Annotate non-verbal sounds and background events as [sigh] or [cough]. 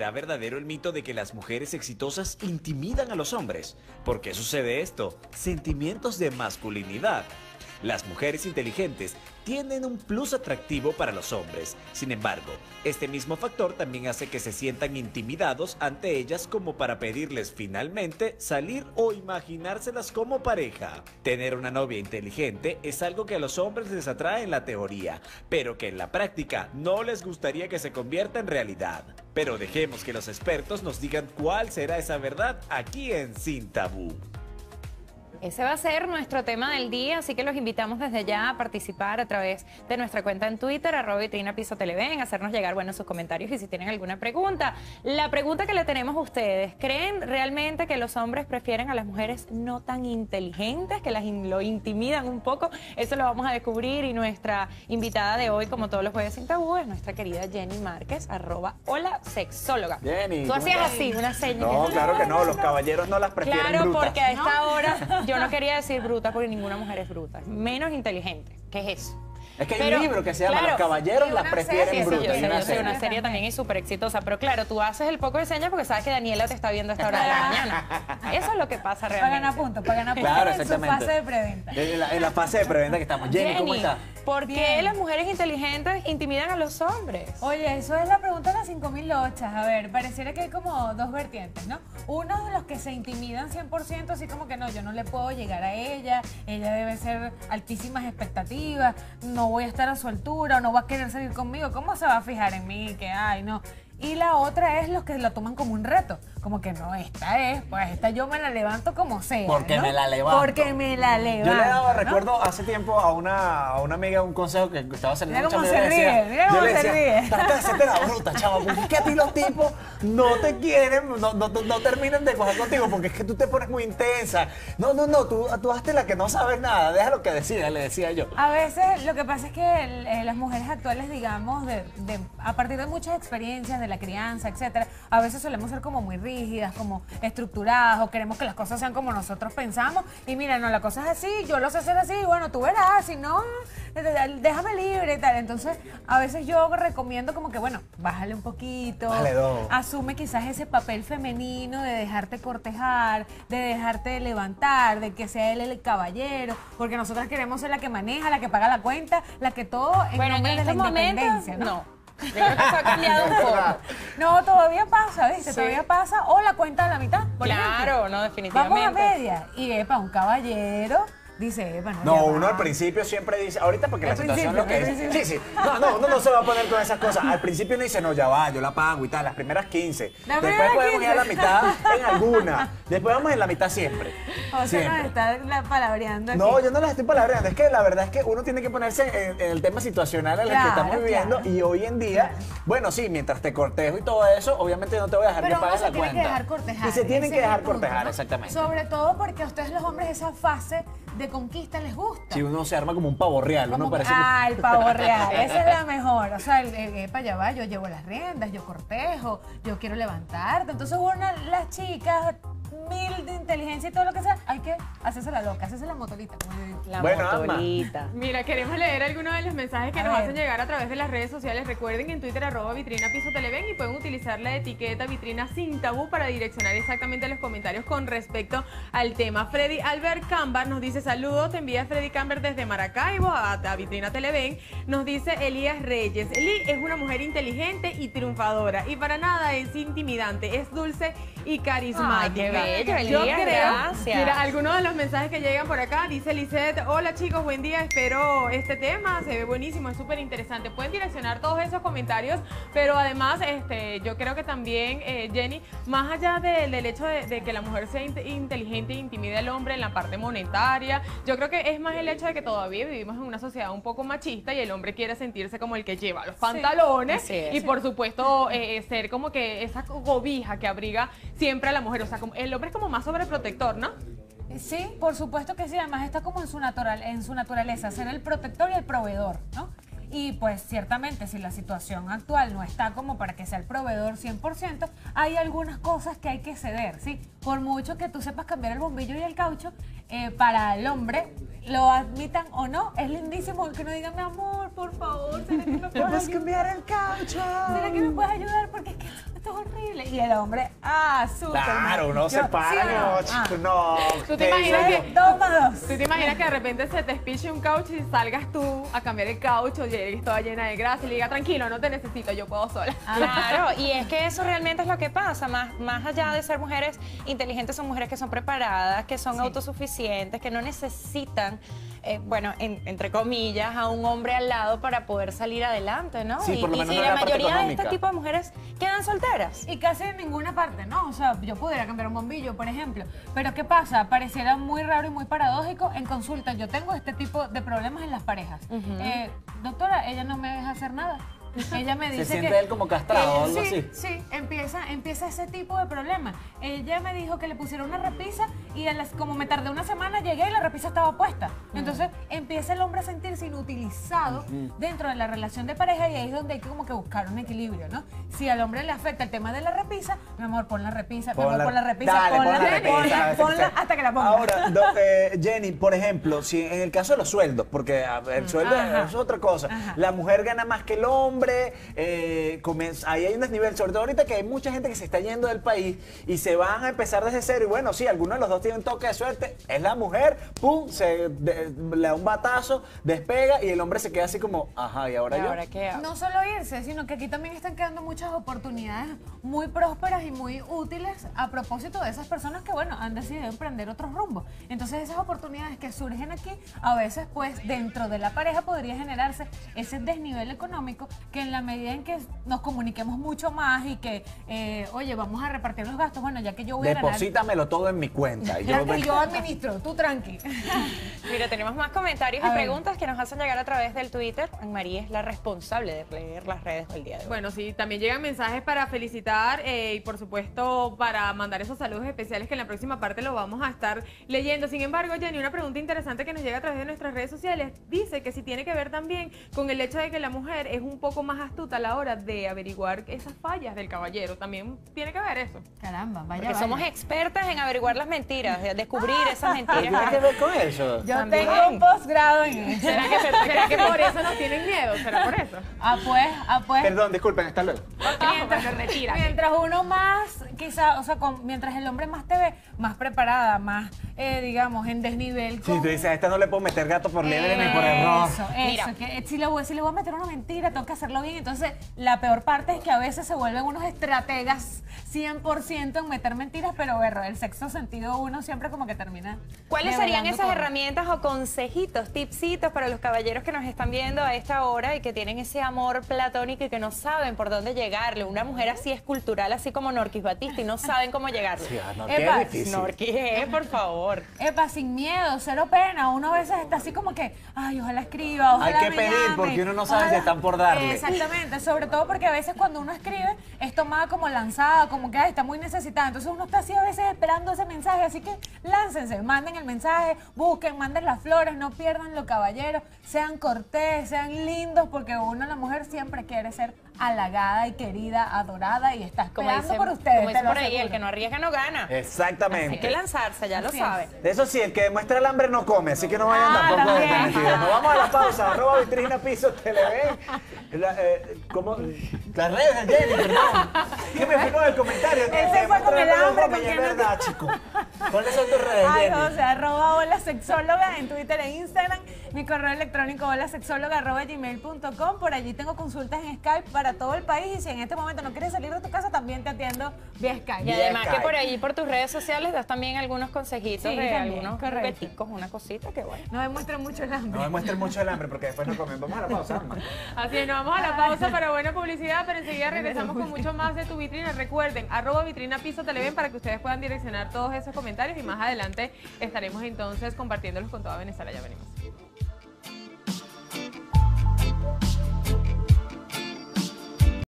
¿Será verdadero el mito de que las mujeres exitosas intimidan a los hombres? ¿Por qué sucede esto? Sentimientos de masculinidad. Las mujeres inteligentes tienen un plus atractivo para los hombres. Sin embargo, este mismo factor también hace que se sientan intimidados ante ellas como para pedirles finalmente salir o imaginárselas como pareja. Tener una novia inteligente es algo que a los hombres les atrae en la teoría, pero que en la práctica no les gustaría que se convierta en realidad. Pero dejemos que los expertos nos digan cuál será esa verdad aquí en Sin Tabú. Ese va a ser nuestro tema del día, así que los invitamos desde ya a participar a través de nuestra cuenta en Twitter, arroba vitrina piso televen, hacernos llegar bueno, sus comentarios y si tienen alguna pregunta. La pregunta que le tenemos a ustedes, ¿creen realmente que los hombres prefieren a las mujeres no tan inteligentes, que las lo intimidan un poco? Eso lo vamos a descubrir y nuestra invitada de hoy, como todos los jueves sin tabú, es nuestra querida Jenny Márquez, arroba hola sexóloga. Jenny. Tú hacías así, una seña. No, claro que no, los caballeros no las prefieren Claro, brutas. porque a esta hora yo no quería decir bruta porque ninguna mujer es bruta, menos inteligente. ¿Qué es eso? Es que hay Pero, un libro que se llama claro, Los caballeros y las prefieren serie, Sí, sí, brutas. yo y sé, una serie. una serie también es súper exitosa, pero claro, tú haces el poco de señas porque sabes que Daniela te está viendo a esta hora de la mañana. Eso es lo que pasa Pagan realmente. a punto, pagan a punto Claro, en su exactamente. fase de preventa. En la, en la fase de preventa que estamos. Jenny, ¿cómo estás? ¿Por qué las mujeres inteligentes intimidan a los hombres? Oye, eso es la pregunta de las 5000 lochas. A ver, pareciera que hay como dos vertientes, ¿no? Uno de los que se intimidan 100%, así como que no, yo no le puedo llegar a ella, ella debe ser altísimas expectativas, no voy a estar a su altura, o no va a querer salir conmigo, ¿cómo se va a fijar en mí? Que, ay, no. Y la otra es los que lo toman como un reto, como que no, esta es, pues esta yo me la levanto como sea. Porque ¿no? me la levanto. Porque me la levanto. Yo le daba, ¿no? recuerdo hace tiempo a una, a una amiga un consejo que estaba saliendo Mira cómo se ríe, mira cómo se ríe. Trata de hacerte la bruta, chava, porque es que a ti los tipos no te quieren, no, no, no, terminan de coger contigo, porque es que tú te pones muy intensa. No, no, no, tú, tú hazte la que no sabes nada, déjalo que decida, le decía yo. A veces lo que pasa es que eh, las mujeres actuales, digamos, de, de- a partir de muchas experiencias de la crianza, etcétera, a veces solemos ser como muy rígidas, como estructuradas, o queremos que las cosas sean como nosotros pensamos. Y mira, no, la cosa es así, yo lo sé hacer así, bueno, tú verás, si no, déjame libre y tal. Entonces, a veces yo recomiendo como que, bueno, bájale un poquito, Bájale dos. asume quizás ese papel femenino de dejarte cortejar, de dejarte levantar, de que sea él el caballero, porque nosotras queremos ser la que maneja, la que paga la cuenta, la que todo en Bueno, en nombre de la momentos, independencia, ¿no? no. Yo creo que eso ha cambiado un poco. No, todavía pasa, ¿viste? Sí. Todavía pasa, o la cuenta a la mitad. por Claro, ejemplo. no, Vamos a definitivamente. media, y epa, un caballero dice, epa, no, uno al principio siempre dice, ahorita porque la situación lo que es. Sí, sí. No, no, uno no se va a poner con esas cosas. Al principio uno dice, no, ya va, yo la pago y tal, las primeras 15. La Después podemos ir a la 15. mitad en alguna. Después vamos en la mitad siempre. O sea, nos está la- palabreando aquí. No, yo no las estoy palabreando. Es que la verdad es que uno tiene que ponerse en, en el tema situacional en el que estamos viviendo. claro. Y hoy en día, bueno, sí, mientras te cortejo y todo eso, obviamente no te voy a dejar Pero que pagues se la cuenta. que dejar cortejar. Y se tienen que dejar punto, cortejar, exactamente. Sobre todo porque a ustedes los hombres esa fase de conquista les gusta. Si uno se arma como un pavo real, uno parece. ah, el pavo real, [laughs] esa es la mejor. O sea, el, el, epa, ya va, yo llevo las riendas, yo cortejo, yo quiero levantarte. Entonces, una, las chicas, mil de inteligencia y todo lo que sea, hay que hacerse la loca, hacerse la motorita. como yo digo. La Bueno, motorita. Mira, queremos leer algunos de los mensajes que A nos ver. hacen llegar a través de las redes sociales. Recuerden en Twitter arroba vitrina piso televen y pueden utilizar la etiqueta vitrina sin tabú para direccionar exactamente los comentarios con respecto al tema. Freddy Albert Cambar nos dice saludos, te envía Freddy Camber desde Maracaibo a, a vitrina televen. Nos dice Elías Reyes, Eli es una mujer inteligente y triunfadora y para nada es intimidante, es dulce y carismática. Ay, qué bello, Yo Elías, creo, gracias. mira, algunos de los mensajes que llegan por acá, dice Lisette, hola chicos, buen día, espero este tema, se ve buenísimo, es súper interesante. Pueden direccionar todos esos comentarios, pero además este, yo creo que también, eh, Jenny, más allá de- del hecho de, de que la mujer sea inte- inteligente e intimide al hombre en la parte monetaria, yo creo que es más el hecho de que todavía vivimos en una sociedad un poco machista y el hombre quiere sentirse como el que lleva los pantalones es. y por supuesto eh, eh, ser como que esa cobija que abriga siempre a la mujer, o sea, como, el hombre es como más sobreprotector, ¿no? Sí, por supuesto que sí. Además está como en su, natural, en su naturaleza, ser el protector y el proveedor, ¿no? Y pues ciertamente si la situación actual no está como para que sea el proveedor 100%, hay algunas cosas que hay que ceder, ¿sí? Por mucho que tú sepas cambiar el bombillo y el caucho, eh, para el hombre, lo admitan o no, es lindísimo que no digan, mi amor, por favor, ¿será que me [laughs] puedes ayudar? cambiar el caucho. ¿Será que me puedes ayudar? Porque es que esto es horrible. y el hombre, ah, súper. Claro, uno se para, ¿sí o no, Ah. chico, no. ¿Tú te ¿qué imaginas que-? Dos más dos. ¿Tú te imaginas que de repente se te espiche un couch y salgas tú a cambiar el couch o llegues toda llena de grasa y le diga, tranquilo, no te necesito, yo puedo sola? Claro, y es que eso realmente es lo que pasa, más, más allá de ser mujeres inteligentes, son mujeres que son preparadas, que son autosuficientes, que no necesitan, eh, bueno, en- entre comillas, a un hombre al lado para poder salir adelante, ¿no? Sí, y, por lo y- menos y no en la la parte mayoría de este tipo de mujeres quedan solteras. Y casi en ninguna parte, ¿no? O sea, yo pudiera cambiar un bombillo, por ejemplo. Pero ¿qué pasa? Pareciera muy raro y muy paradójico. En consulta, yo tengo este tipo de problemas en las parejas. Eh, doctora, ella no me deja hacer nada. Ella me Se dice siente que... él como castrado o algo sí, así. Sí, empieza, empieza ese tipo de problema. Ella me dijo que le pusiera una repisa y a las- como me tardé una semana llegué y la repisa estaba puesta. Entonces empieza el hombre a sentirse inutilizado dentro de la relación de pareja y ahí es donde hay que como que buscar un equilibrio, ¿no? Si al hombre le afecta el tema de la repisa, mi amor, pon la repisa, mi amor, pon la repisa, Dale, pon la repisa, ponla, ponla hasta que la ponga. Ahora, [laughs] do- eh, Jenny, por ejemplo, si en el caso de los sueldos, porque a ver, el sueldo Ajá. es otra cosa. Ajá. La mujer gana más que el hombre, eh, ahí hay un desnivel, sobre todo ahorita que hay mucha gente que se está yendo del país y se van a empezar desde cero. Y bueno, sí, algunos de los dos tienen toque de suerte. Es la mujer, pum, se de- le da un batazo, despega y el hombre se queda así como, ajá, ¿y ahora ¿Y yo? ahora qué hago? No solo irse, sino que aquí también están quedando muchas oportunidades muy prósperas y muy útiles a propósito de esas personas que, bueno, han decidido emprender otros rumbos. Entonces, esas oportunidades que surgen aquí, a veces, pues, dentro de la pareja podría generarse ese desnivel económico que en la medida en que nos comuniquemos mucho más y que, eh, oye, vamos a repartir los gastos, bueno, ya que yo voy a ganar... Deposítamelo todo en mi cuenta. Y Ya yo, que yo administro, tú tranqui. [laughs] Mira, tenemos más comentarios A y ver. preguntas que nos hacen llegar a través del Twitter. María es la responsable de leer las redes del día de hoy. Bueno, sí, también llegan mensajes para felicitar eh, y por supuesto para mandar esos saludos especiales que en la próxima parte lo vamos a estar leyendo. Sin embargo, Jenny, una pregunta interesante que nos llega a través de nuestras redes sociales dice que si tiene que ver también con el hecho de que la mujer es un poco más astuta a la hora de averiguar esas fallas del caballero. También tiene que ver eso. Caramba, vaya, Porque vaya. somos expertas en averiguar las mentiras, de descubrir esas [laughs] ¿Tiene mentiras. que ver con eso? Yo También. tengo un posgrado en eso. ¿Será que, será que por eso nos tienen miedo? ¿Será por eso? Ah, pues, ah, pues. Perdón, disculpen, hasta luego. Mientras, bueno, retírate. Mientras uno más, quizá, o sea, con- mientras el hombre más te ve, más preparada, más, eh, digamos, en desnivel. Si con- tú dices, a esta no le puedo meter gato por liebre ni por error. Eso, eso, Mira. que eh, si le, voy, si le voy a meter una mentira, tengo que hacerlo bien. Entonces, la peor parte es que a veces se vuelven unos estrategas 100% en meter mentiras, pero bueno, el sexto sentido uno siempre como que termina. ¿Cuáles serían esas todo. herramientas o consejitos, tipsitos para los caballeros que nos están viendo a esta hora y que tienen ese amor platónico y que no saben por dónde llegarle? Una mujer así es cultural, así como Norquis Batista, y no saben cómo llegarle. Sí, no, Epa. Norquis, eh, por favor. Epa, sin miedo, cero pena. Uno a veces está así como que, ay, ojalá escriba, ojalá Hay que me pedir, llame, porque uno no sabe si están por darle. Exactamente, sobre todo porque a veces cuando uno escribe es tomada como lanzada, como que está muy necesitada. Entonces uno está así a veces esperando ese mensaje. Así que láncense, manden el mensaje, busquen, manden las flores, no pierdan lo caballeros, sean cortés, sean lindos, porque uno, la mujer, siempre quiere ser halagada y querida, adorada y está Como esperando dice, por ustedes. como dice por ahí, aseguro. el que no arriesga no gana. Exactamente. Hay que lanzarse, ya lo es. sabe. Eso sí, el que demuestra el hambre no come, así que no vayan Ah, tampoco. Nos vamos a la pausa, [laughs] arroba vitrina piso televen. La, eh, ¿cómo? Las redes de Jenny, perdón. ¿Qué me fui con el comentario? Él Que se fue con el no hambre, con es no- verdad, chico. ¿Cuáles son tus redes, Ay, Jenny? José, arroba hola sexóloga en Twitter e Instagram. Mi correo electrónico hola gmail.com. Por allí tengo consultas en Skype para todo el país. Y si en este momento no quieres salir de tu casa, también te atiendo vía Skype. Y además que por ahí, por tus redes sociales, das también algunos consejitos Sí, de también, algunos jugueticos, una cosita que bueno. No demuestren mucho el hambre. No demuestren mucho el hambre porque después no comen. Vamos a la pausa. Así es, nos vamos a la pausa para buena publicidad, pero enseguida regresamos con mucho más de tu vitrina. Recuerden, arroba vitrina piso televen para que ustedes puedan direccionar todos esos comentarios y más adelante estaremos entonces compartiéndolos con toda Venezuela. Ya venimos. Thank you.